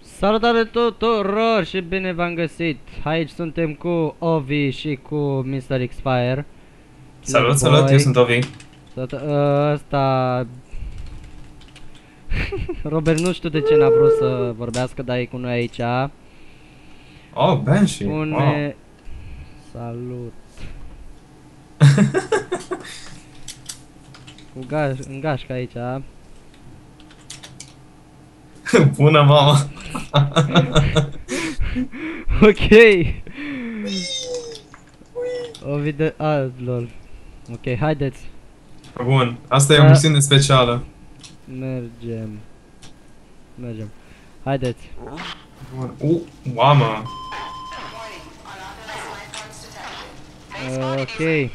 Salutare tuturor și bine v-am găsit! Aici suntem cu Ovi și cu Mr. Xfire. Salut, salut, eu sunt Ovi. Salut, ă, ăsta... Robert nu știu de ce n-a vrut să vorbească, dar e cu noi aici. Oh, Banshee. Spune... Wow. Salut. cu gaș, în gașca aici. Bună, mama. ok. Ovi de... A, lol. Ok, haideți. Bun, asta e o Da. misiune specială. Mergem. Mergem. Haideți. Bun. Uh, mamă. Uh, ok. Uh,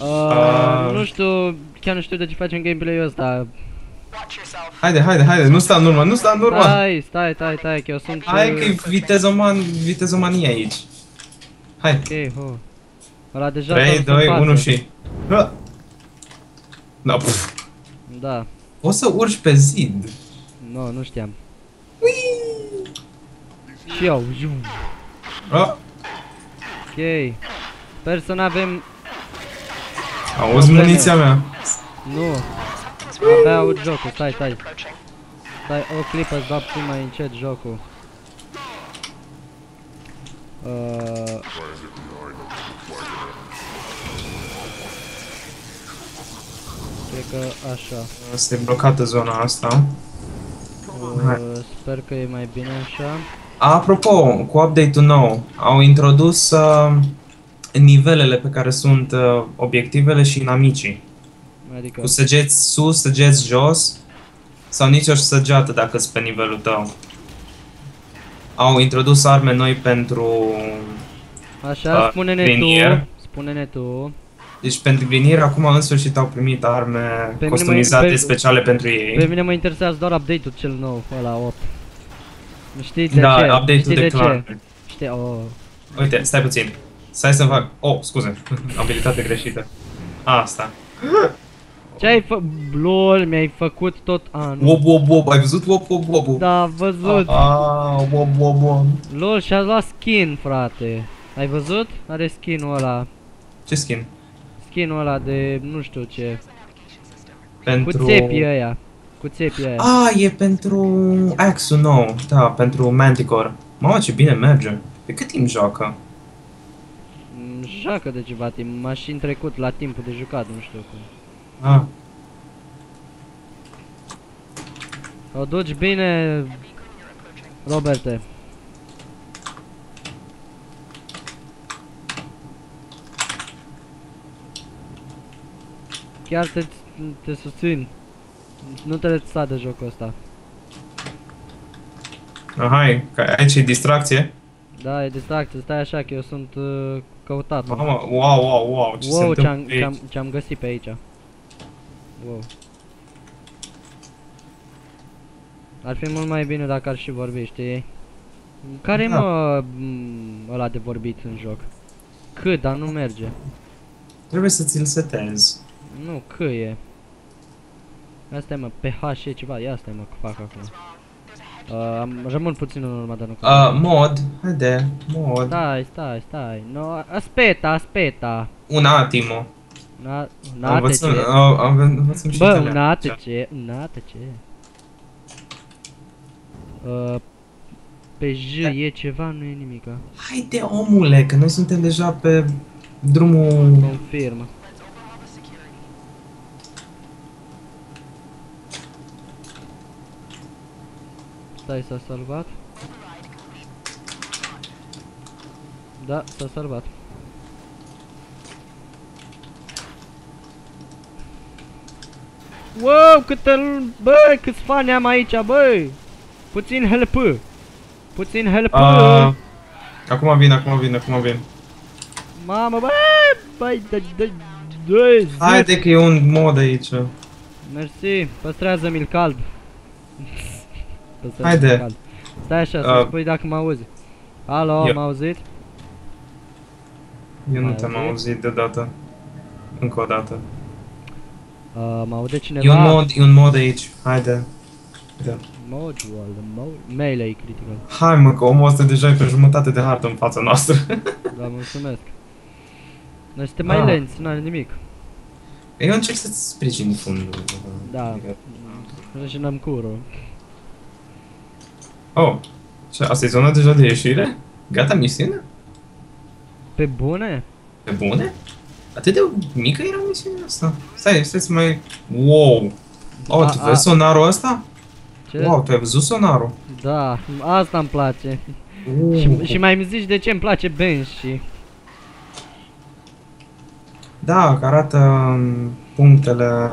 Uh. nu știu, chiar nu știu de ce facem gameplay-ul ăsta. Haide, haide, haide, nu sta în urmă, nu sta în urmă. Stai, stai, stai, stai, că eu sunt... Hai uh, că e vitezoman, vitezomanie aici. Hai, Ok, ho. Ăla deja 3, s-a dus în 2, față. 1 și... Hă. Da, puf. Da, Poți să urci pe zid. nu, nu știam. Și eu, jum. Hă. Ok. Sper să n-avem... Auzi Probleme. muniția mea. Nu. Abia aud jocul, stai, stai. Stai o clipă, îți dau puțin mai încet jocul. Uh, cred că așa. Asta e blocată zona asta. Hai. Uh, sper că e mai bine așa. Apropo, cu update-ul nou, au introdus uh, nivelele pe care sunt uh, obiectivele și inamicii. Adică, Cu săgeți sus, săgeți jos, sau nicio săgeată dacă sunt pe nivelul tău. Au introdus arme noi pentru... așa, uh, spune-ne tu. linier. Spune-ne tu. Deci pentru grinieri acum în sfârșit au primit arme mine customizate mă- pe- speciale pentru ei. Pe mine mă interesează doar update-ul cel nou, ăla 8. Știi de da, ce? update-ul Știi de, de clan. ce? Știi, oh. Uite, stai puțin. Stai să fac... Oh, scuze. Abilitate greșită. Asta. Ce ai fă... LOL, mi-ai făcut tot anul. Wob, wob, wob. Ai văzut wob, wob, wob? Da, am văzut. Ah, wob, wob, wob. LOL, și-a luat skin, frate. Ai văzut? Are skin-ul ăla. Ce skin? Skin-ul ăla de nu știu ce. Pentru... Cu țepii ăia. Cu țepii ăia. Ah, e pentru Axe-ul nou. Da, pentru Manticore. Mamă, ce bine merge. Pe cât timp joacă? Mm, Joacă de ceva timp. M-a și trecut la timpul de jucat, nu știu cum. Ah. O duci bine, Roberte. Chiar te, te susțin. Nu te lăsa de jocul ăsta. Ah, hai, că aici e distracție. Da, e distracție, stai așa că eu sunt uh, căutat. Mamă, wow, wow, wow, ce se wow, ce-am, întâmplă ce-am, aici? ce-am găsit pe aici. Wow. Ar fi mult mai bine dacă ar și vorbi, știi? Care-i Da. mă m, ăla de vorbit în joc? C, dar nu merge. Trebuie să ți-l setezi. Nu, C e. Asta e mă, PH e ceva, ia asta e mă, că fac acum. Uh, am, rămân puțin în urmă, dar nu Uh, mod, haide, mod. Stai, stai, stai. No, aspetta, aspetta. Un attimo. Na, un Învățăm, ATC. uh, învățăm și Bă, italian. un ATC, un ATC. Uh, pe J e ceva, nu e nimica. Haide, omule, că noi suntem deja pe drumul... Confirm. Stai, s-a salvat? Da, s-a salvat. Wow, câte l- bă, câți fani am aici, bă! Puțin help! Puțin help! Uh, acum vin, acum vin, acum vin. Mamă, bă, băi, dă, dă, dă, zi. Haide că e un mod aici. Mersi, păstrează-mi-l cald. Păstrează-mi-l Haide. cald. Stai așa, Uh, să spui dacă mă auzi. Alo, eu. m-a auzit? Eu nu Mai te-am auzit? auzit deodată. Încă o dată. Uh, mă aude E cineva? un mod, e un mod aici. Haide. Da. Modual, mo- melee critical. Hai mă, că omul ăsta deja e pe jumătate de hartă în fața noastră. Da, mulțumesc. Noi suntem mai Ah. lenți, n-are nimic. Eu încerc să-ți sprijin fundul. Da. Adică- Și n-am cură. Oh, și asta e zona deja de ieșire? Gata misiunea? Pe bune? Pe bune? Atât de mică era misiunea asta? Stai, stai să mai... Wow! Oh, A- tu a- vezi sonarul ăsta? Ce? Wow, tu ai văzut sonarul? Da, asta îmi place. Uh. Și, și mai îmi zici de ce îmi place Banshee. Da, că arată um, punctele...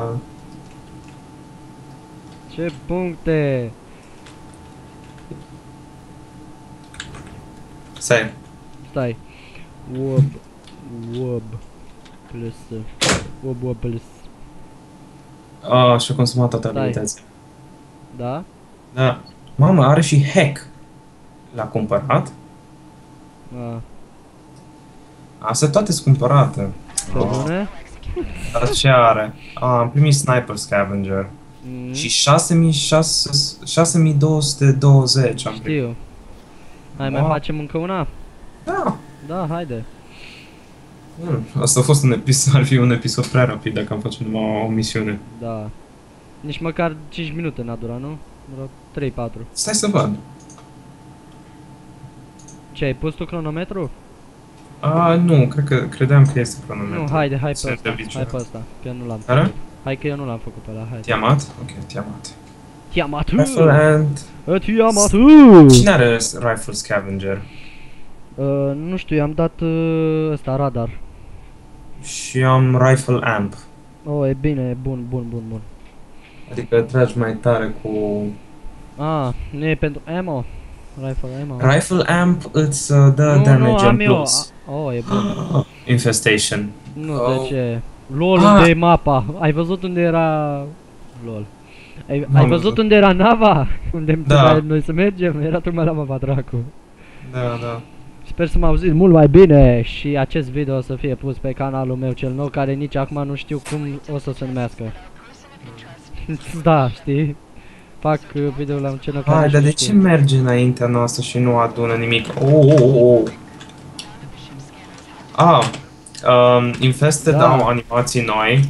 Ce puncte! Stai, Stai. Wob. Wob. Plus. Wob, wob, plus. Ah, și-a consumat toate Stai. abilități. Da? Da. Mamă, are și hack. L-a cumpărat? A, Astea toate sunt cumpărate. pe Oh, bune? dar ce are? Ah, am primit Sniper Scavenger. Mm, Și 6600 6220 am primit. Știu. Hai, mai Wow. facem încă una? Da. Da, haide. Mm, Asta a fost un episod, ar fi un episod prea rapid dacă am face numai o misiune. Da. Nici măcar 5 minute n-a durat, nu? Vreo 3-4. Stai să văd. Ce, ai pus tu cronometru? Ah, nu, cred că credeam că este cronometru. Nu, haide, hai pe Sunt ăsta. de obicei. Hai pe ăsta, că eu nu l-am Care? făcut. Hai că eu nu l-am făcut pe ăla, hai. Tiamat? Ok, Tiamat. Tiamat! Rifle and... Tiamat! Cine are Rifle Scavenger? Uh, nu știu, i-am dat uh, ăsta, radar. Și eu am Rifle Amp. Oh, e bine, e bun, bun, bun, bun. Adică tragi mai tare cu... Ah, nu e pentru ammo? Rifle ammo? Rifle Amp îți uh, dă nu, damage nu, în am eu. plus. A- Oh, e bun. Infestation. Nu, Oh. de ce? LOL, Ah. unde e mapa? Ai văzut unde era... LOL. Ai, N-am ai văzut văzut. unde era nava? Unde Da. trebuia noi să mergem? Era tocmai la mapa dracu. Da, da. Sper să mă auziți mult mai bine și acest video o să fie pus pe canalul meu cel nou care nici acum nu știu cum o să se numească. da, știi? Fac uh, video la un channel care Hai, nici dar nu de știu. ce merge înaintea noastră și nu adună nimic? Oh, oh, oh, oh. Ah, um, Infested Da. au animații noi.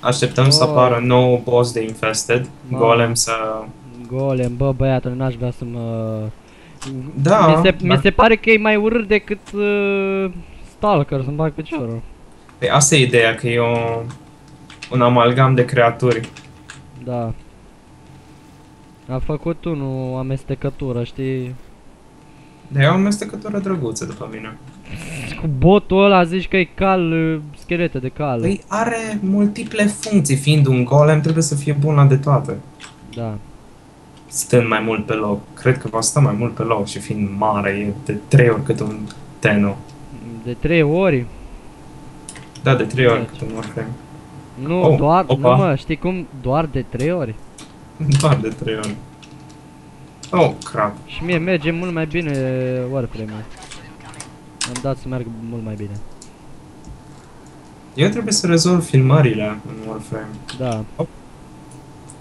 Așteptăm să Oh. apară nou boss de Infested. Mamă. Golem să... Golem, bă băiatul, n-aș vrea să mă... Da, mi, se, da. mi se pare că e mai urât decât uh, Stalker să-mi bag piciorul. Păi asta e ideea, că e o, un amalgam de creaturi. Da. A făcut unul amestecătură, știi? Dar e o amestecătură drăguță după mine. Cu botul ăla zici că e cal, uh, schelete de cal. Păi are multiple funcții, fiind un golem trebuie să fie bun la de toate. Da. Stând mai mult pe loc. Cred că va sta mai mult pe loc și fiind mare, e de trei ori cât un Teno. De trei ori. Da, de trei ori Deci. cât un Warframe. Nu, Oh, doar, opa. nu mă, știi cum? Doar de trei ori. Doar de trei ori. Oh, crap. Și mie merge mult mai bine Warframe-ul. Am dat să meargă mult mai bine. Eu trebuie să rezolv filmările în Warframe. Da.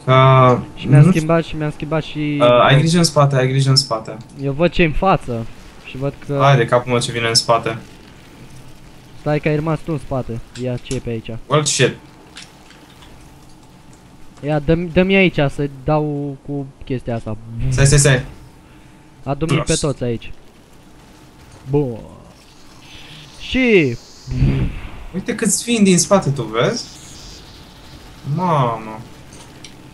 Ca... Și mi-am nu știu- schimbat și mi-am schimbat și... Uh, ai grijă în spate, ai grijă în spate. Eu văd ce în față. Și văd că... Hai de capul meu ce vine în spate. Stai că ai rămas tu în spate. Ia ce e pe aici. Well, shit. Ia, dă-mi dă aici să dau cu chestia asta. Stai, stai, stai. Adu-mi pe Prost. toți aici. Bun. Și... Uite câți vin din spate, tu vezi? Mamă.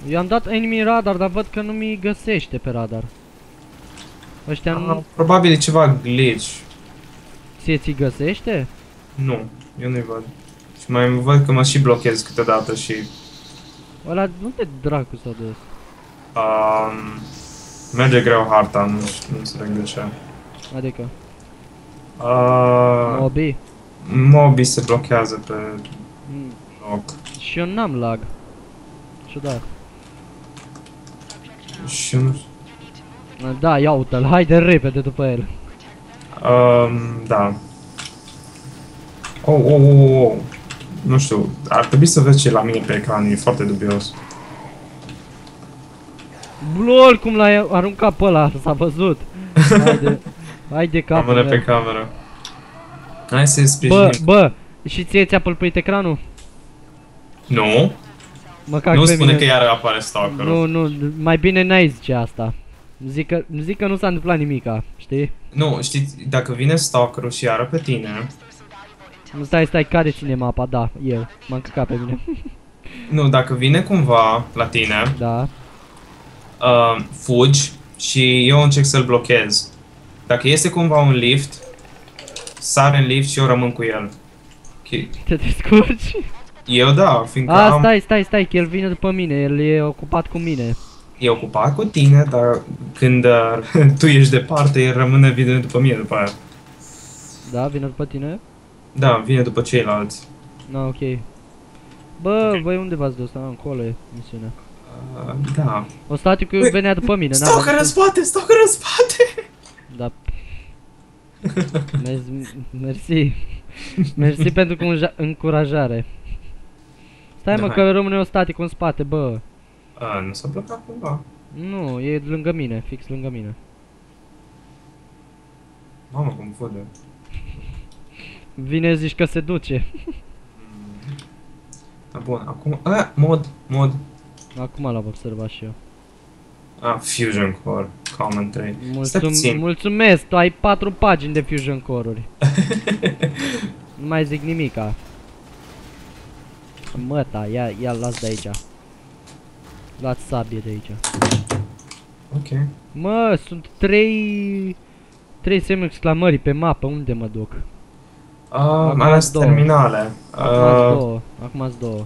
Eu am dat enemy radar, dar văd că nu mi găsește pe radar. Ăștia Ah, nu... probabil e ceva glitch. Ție ți găsește? Nu, eu nu-i văd. Și mai văd că mă și blochez câteodată și... Ăla, unde dracu s-a dus? Um, merge greu harta, nu, știu- nu înțeleg de ce. Adică, Uh, mobi. mobii se blochează pe Mm, loc. Și eu n-am lag. Ciudat. Și nu Da, ia uite-l, haide repede după el. Um, da. Oh, oh, oh, oh. Nu știu, ar trebui să vezi ce e la mine pe ecran, e foarte dubios. LOL, cum l-ai aruncat pe ăla, s-a văzut. Haide, haide capul Rămâne pe meu. cameră. Hai să-i Bă, sprijinim. bă, și ție ți-a pălpuit ecranul? Nu, Mă cac nu pe spune mine. că iar apare stalkerul. Nu, nu, mai bine n-ai zice asta. Zic că, zic că nu s-a întâmplat nimica, știi? Nu, știți, dacă vine stalkerul și iară pe tine, Nu stai, stai, care ține mapa? Da, eu. M-am căcat pe mine. nu, dacă vine cumva la tine, Da. uh, fugi și eu încerc să-l blochez. Dacă este cumva un lift, sar în lift și eu rămân cu el. Ok. Te descurci? Eu da, fiindcă A, am, stai, stai, stai, că el vine după mine, el e ocupat cu mine. e ocupat cu tine, dar când uh, tu ești departe, el rămâne vine după mine după aia. Da, vine după tine? Da, vine după ceilalți. Na, ok. Bă, voi unde v-ați dus? Ah, încolo e misiunea. Uh, da. O static Ui, venea după mine, Stalker în spate, stalker în spate! Da. Mersi, mersi. Mersi pentru conja- încurajare. Stai mă Da. că rămâne o static în spate, bă. Uh, nu s-a blocat cumva. Nu, e lângă mine, fix lângă mine. Mamă, cum fode. Vine zici că se duce. Da, bun, acum... A, mod, mod. Acum l-am observat și eu. Ah, Fusion Core, Common 3. Stai Mulțum puțin. mulțumesc, tu ai patru pagini de Fusion Core-uri. nu mai zic nimica. Măta, ia, ia las de aici. Luați sabie de aici. Ok. Mă, sunt trei... Trei semne exclamării pe mapă, unde mă duc? Uh, Acum alea sunt sunt două. terminale. Acum uh, Uh, două, acum două.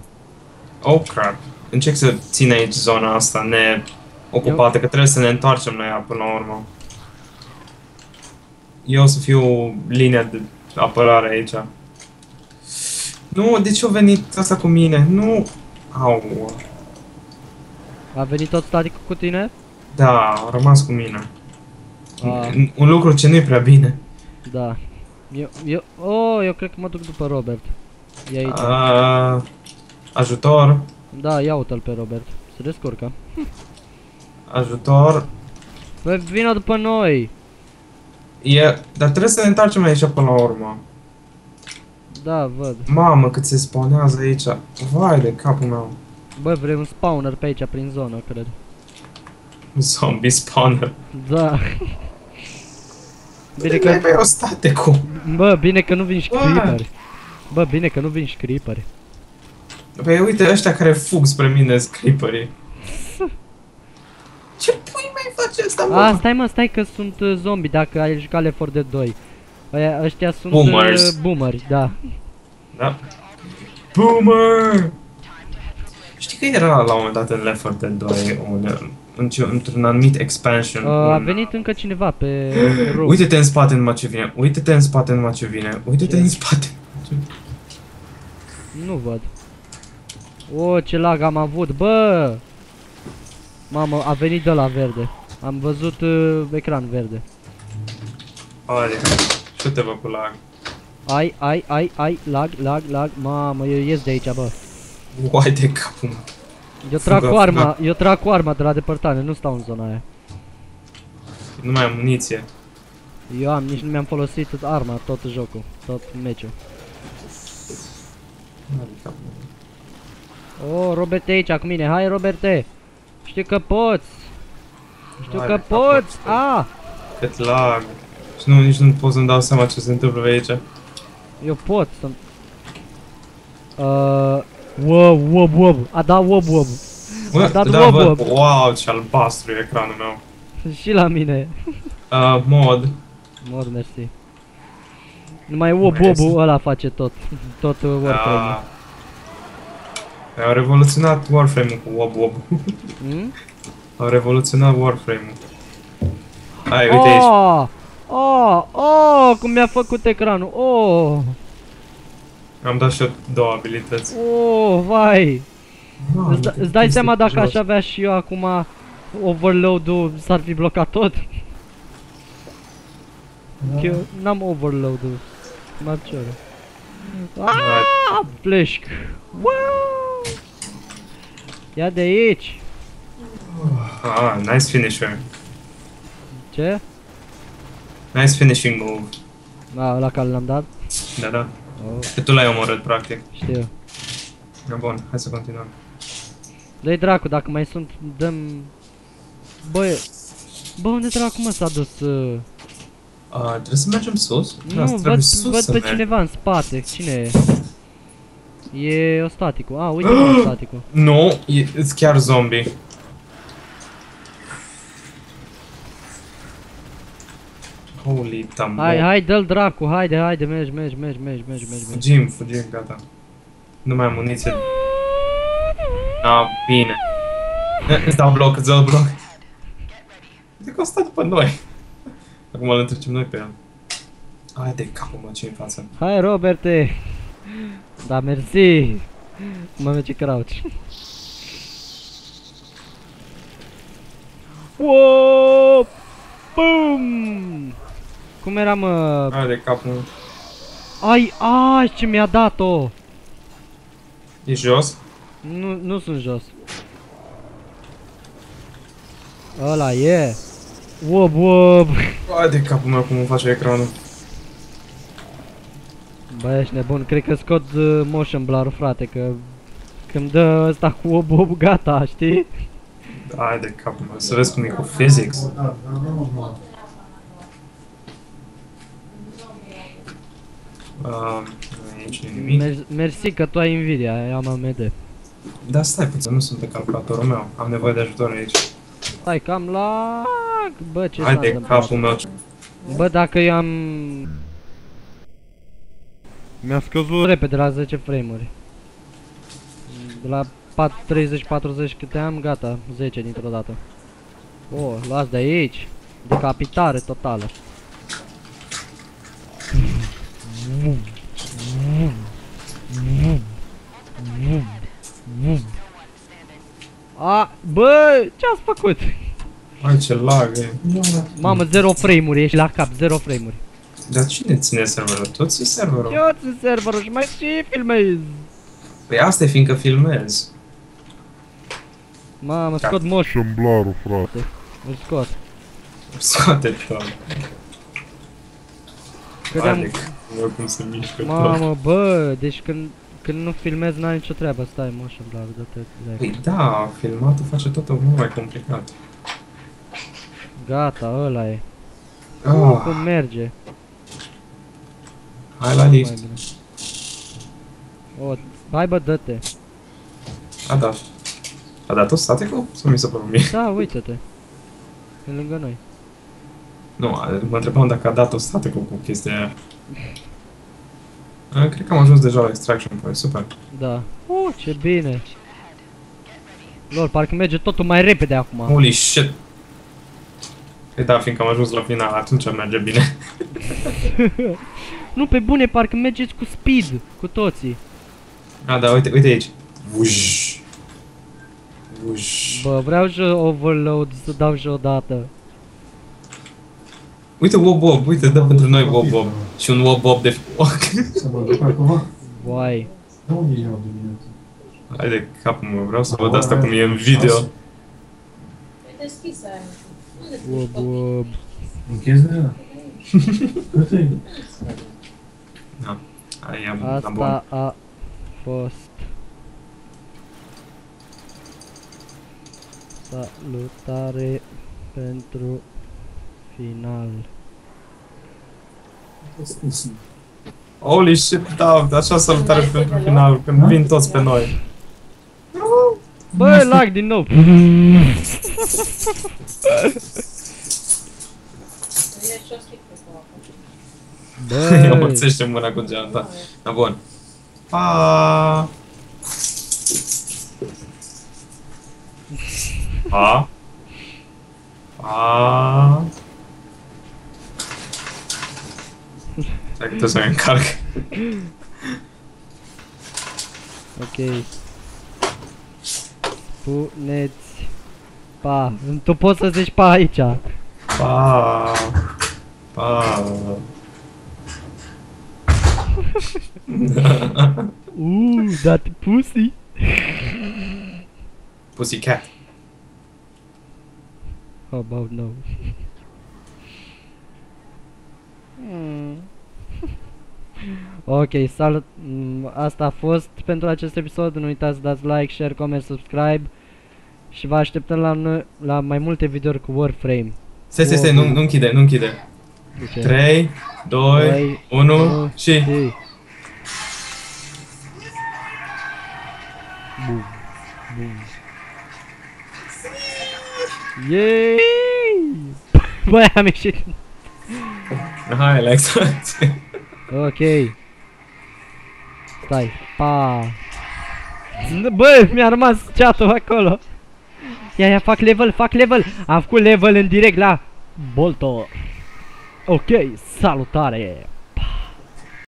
oh, crap. Încerc să țin aici zona asta neocupată, că trebuie să ne întoarcem la ea până la urmă. Eu o să fiu linia de apărare aici. Nu, de ce a venit asta cu mine? Nu! Au, A venit tot static cu tine? da, a rămas cu mine. A, Un- Un lucru ce nu e prea bine. da. Eu, eu, oh, eu cred că mă duc după Robert. E aici. Uh, ajutor, Da, ia uite-l pe Robert. Se descurcă. ajutor. Bă, vină după noi! E, dar trebuie să ne întoarcem aici până la urmă. Da, văd. Mamă, cât se spawnează aici. Vai de capul meu. Bă, vrei un spawner pe aici, prin zonă, cred. Zombie spawner. Da. Bine Bine că, că... o state cu. bă, bine că nu vin și Bă. creeperi. Bă, bine că nu vin și creeperi. Păi uite ăștia care fug spre mine creeperii. Ce pui mai face asta, mă? A, stai mă, stai că sunt uh, zombie dacă ai jucat Left 4 Dead 2. Aia, ăștia sunt Boomers. Uh, boomeri, da. Da. Boomer! Știi că era la un moment dat în Left 4 Dead 2 un, într- într-un anumit expansion. Uh, a un- venit încă cineva pe roof. Uite-te în spate numai ce vine. Uite-te în spate numai ce vine. Uite-te Ce? în spate. Nu văd. O, ce lag am avut, bă! Mamă, a venit de la verde. Am văzut uh, ecran verde. Haide, șute-vă cu lag. Ai, ai, ai, ai, lag, lag, lag. Mamă, eu ies de aici, bă. Uai de capul meu. Eu trag Fugă, cu arma, fugă. eu trag cu arma de la depărtare, nu stau în zona aia. Nu mai am muniție. Eu am, nici nu mi-am folosit arma tot jocul, tot meciul. Hai de capul meu. Oh, Robert e aici cu mine, hai Roberte! Știu că poți! Știu Hai că de capul poți! meu. Ah! Cât lag. Și nu, nici nu pot să-mi dau seama ce se întâmplă pe aici. Eu pot să... Uh, wow, wow, wow, a dat wow, wow. Bă, dat da, wob, văd, wob. wow, ce albastru e ecranul meu. Și la mine. Uh, mod. Mor, mersi. Numai wow, Mai este. wow, ăla face tot. Tot uh, Warframe. Uh, au revoluționat Warframe-ul cu Wob Wob. Hmm? au revoluționat Warframe-ul. Hai, uite aici. Oh! Oh! Oh! Cum mi-a făcut ecranul! Oh! Am dat și eu două abilități. Oh, vai! Wow, Îți, da- uite îți dai chestii seama pe dacă jos. aș avea și eu acum overload-ul s-ar fi blocat tot? Că eu n-am overload-ul. Mă cer. Hai. Ah, Fleșc! Wow! Ia de aici! Ah, nice finisher. Ce? Nice finishing move. Da, la care l-am dat? Da, da. Oh, Că tu l-ai omorât, practic. știu. Da, bun, hai să continuăm. Dă-i dracu, dacă mai sunt, dăm... Băi... Bă, unde dracu mă s-a dus? Uh... Uh, trebuie să mergem sus? Nu, Da, văd, trebuie sus văd să pe mergem. cineva în spate. Cine e? E ostaticul. A, uite pe ostaticul. Nu, e, e chiar zombie. Holy tambo. Hai, hai, dă-l dracu, haide, haide, mergi, mergi, mergi, mergi, mergi, mergi, mergi. Fugim, fugim, gata. Nu mai am muniție. Ah, bine. Eh, Îți dau bloc, îți dau bloc. Uite că o stat după noi. Acum îl întrecem noi pe el. Hai de capul mă, ce în față. Hai, Roberte! Da, mersi! Mă merge crouch. Wow! Bum! Cum era, mă? Hai de capul meu. Ai, ai, ce mi-a dat-o! E jos? Nu, nu sunt jos. Ăla e. Wob, wob. Hai de capul meu cum îmi face ecranul. Bă, ești nebun, cred că scot uh, motion blur frate, că când dă ăsta cu wob, wob, gata, știi? Hai de capul meu, să vezi cum e cu physics. Uh, aici nu e nimic. Mer- mersi că tu ai Nvidia, eu am AMD. Da, stai puțin, nu sunt pe calculatorul meu. Am nevoie de ajutor aici. Stai că am lag, bă, ce Hai s-a de întâmplat? capul meu. Bă, dacă eu am... Mi-a scăzut repede la 10 frame-uri. De la 30-40 câte am, gata, 10 dintr-o dată. Oh, luați de aici. Decapitare totală. A, bă, ce ați făcut? Hai ce lag e. Mamă, 0 frame-uri, ești la cap, 0 frame-uri. Dar cine ține serverul? Tu ții serverul. Eu țin serverul și mai și filmez. Păi asta e fiindcă filmezi. Mamă, scot moș, Șamblarul, frate. îl scot. Scoate tot. Hai de Credeam, capul meu cum se mișcă tot. mamă, bă, deci când, când nu filmez n-ai nicio treabă, stai motion blur, dă-te direct. Păi da, filmatul face totul mult mai complicat. Gata, ăla e. Uh, Ah, cum merge. hai la Mai lift. bine. O, hai bă, dă-te. A dat. A dat tot staticul? Sau mi se pare mie? Da, uite-te. E lângă noi. Nu, a- mă întrebam dacă a dat tot staticul cu chestia aia. A, Cred că am ajuns deja la extraction point, super. Da. Uh, ce bine. Lol, parcă merge totul mai repede acum. Holy shit! Păi da, fiindcă am ajuns la final, atunci merge bine. Nu, pe bune, parcă mergeți cu speed, cu toții. A, da, uite, uite aici. Vuj. Vuj. Bă, vreau și overload să dau și o dată. Uite Wob Bob, uite, dă pentru noi Wob Bob. Și un Wob Bob de foc. Să mă duc acum? Vai. Da, unde iau dimineața? Hai de capul meu, vreau să văd asta cum e în video. E deschisă aia. Unde te Wob, duci, wob. Închizi de ăla? Cât e? Hai, am, am bun. Asta a fost salutare pentru final. Holy shit, da, așa salutare pentru final, când vin toți pe noi. Bă, lag din nou. E și o schip pe acolo. Îi Bă, omorțește mâna cu geanta. Da, bun. Pa! Pa! Pa! Stai că trebuie să-mi încarc. ok. Spuneți pa. Tu poți să zici pa aici. Pa! Pa! Uuu, dat pussy. Pussycat. How about no? Hmm. ok, salut. Mm, Asta a fost pentru acest episod. Nu uitați să dați like, share, comment, subscribe. Și vă așteptăm la, noi- la mai multe videouri cu Warframe. Stai, stai, stai, nu, nu închide, nu închide. De ce? 3, 2, Doi, 1 unu, și... și... Bum. Bum. Yay! Băi, am ieșit. Hai, Alex. Ok. Stai. Pa. Bă, mi-a rămas chat-ul acolo. Ia, ia, fac level, fac level. Am făcut level în direct la Bolto. Ok, salutare.